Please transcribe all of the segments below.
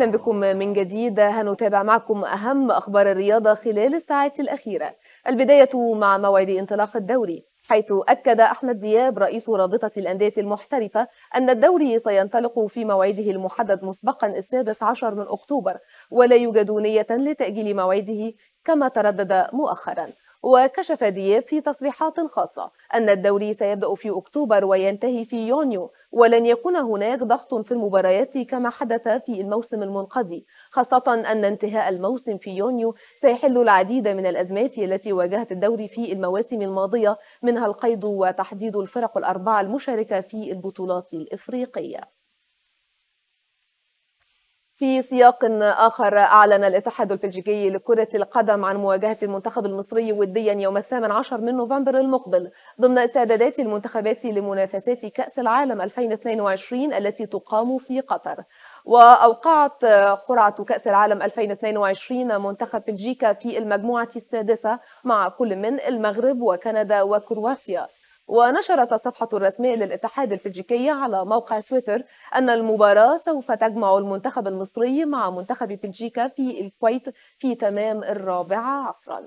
أهلا بكم من جديد. هنتابع معكم أهم أخبار الرياضة خلال الساعات الأخيرة؟ البداية مع موعد انطلاق الدوري. حيث أكد أحمد دياب رئيس رابطة الأندية المحترفة أن الدوري سينطلق في موعده المحدد مسبقا السادس عشر من أكتوبر ولا يوجد نية لتأجيل موعده كما تردد مؤخرا. وكشف دياب في تصريحات خاصة أن الدوري سيبدأ في أكتوبر وينتهي في يونيو ولن يكون هناك ضغط في المباريات كما حدث في الموسم المنقضي خاصة أن انتهاء الموسم في يونيو سيحل العديد من الأزمات التي واجهت الدوري في المواسم الماضية منها القيد وتحديد الفرق الأربعة المشاركة في البطولات الإفريقية. في سياق آخر أعلن الاتحاد البلجيكي لكرة القدم عن مواجهة المنتخب المصري وديا يوم الثامن عشر من نوفمبر المقبل ضمن استعدادات المنتخبات لمنافسات كأس العالم 2022 التي تقام في قطر. وأوقعت قرعة كأس العالم 2022 منتخب بلجيكا في المجموعة السادسة مع كل من المغرب وكندا وكرواتيا. ونشرت الصفحة الرسمية للاتحاد البلجيكي على موقع تويتر أن المباراة سوف تجمع المنتخب المصري مع منتخب بلجيكا في الكويت في تمام الرابعة عصرا.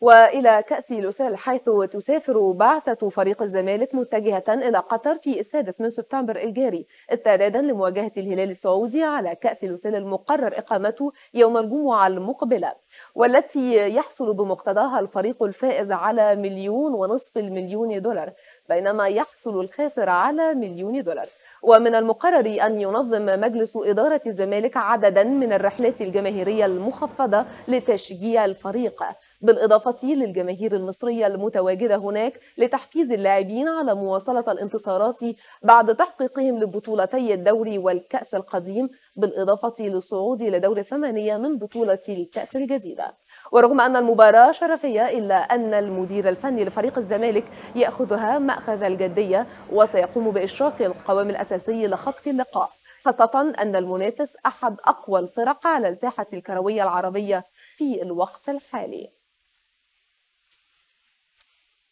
وإلى كأس لوسيل حيث تسافر بعثة فريق الزمالك متجهة إلى قطر في السادس من سبتمبر الجاري استعدادا لمواجهة الهلال السعودي على كأس لوسيل المقرر إقامته يوم الجمعة المقبلة والتي يحصل بمقتضاها الفريق الفائز على مليون ونصف المليون دولار بينما يحصل الخاسر على مليون دولار. ومن المقرر أن ينظم مجلس إدارة الزمالك عددا من الرحلات الجماهيرية المخفضة لتشجيع الفريق. بالإضافة للجماهير المصرية المتواجدة هناك لتحفيز اللاعبين على مواصلة الانتصارات بعد تحقيقهم لبطولتي الدوري والكأس القديم بالإضافة للصعود إلى دور الثمانية من بطولة الكأس الجديدة ورغم أن المباراة شرفية إلا أن المدير الفني لفريق الزمالك يأخذها مأخذ الجدية وسيقوم بإشراك القوام الأساسي لخطف اللقاء خاصة أن المنافس أحد أقوى الفرق على الساحة الكروية العربية في الوقت الحالي.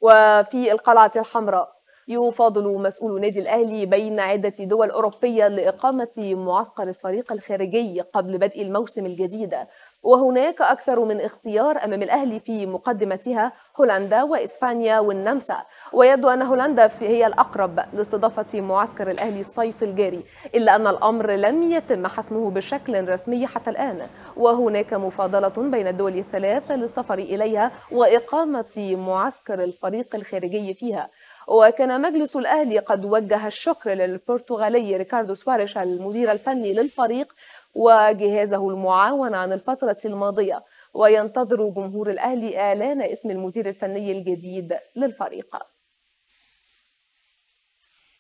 وفي القلعة الحمراء. يفاضل مسؤول نادي الأهلي بين عدة دول أوروبية لإقامة معسكر الفريق الخارجي قبل بدء الموسم الجديد. وهناك أكثر من اختيار أمام الأهلي في مقدمتها هولندا وإسبانيا والنمسا. ويبدو أن هولندا هي الأقرب لاستضافة معسكر الأهلي الصيف الجاري إلا أن الأمر لم يتم حسمه بشكل رسمي حتى الآن. وهناك مفاضلة بين الدول الثلاث للسفر إليها وإقامة معسكر الفريق الخارجي فيها. وكان مجلس الأهلي قد وجه الشكر للبرتغالي ريكاردو سواريش المدير الفني للفريق وجهازه المعاون عن الفترة الماضية. وينتظر جمهور الأهلي إعلان اسم المدير الفني الجديد للفريق.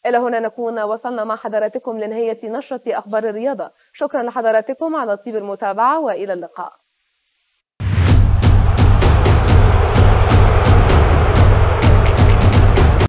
إلى هنا نكون وصلنا مع حضراتكم لنهاية نشرة أخبار الرياضة. شكرا لحضراتكم على طيب المتابعة وإلى اللقاء.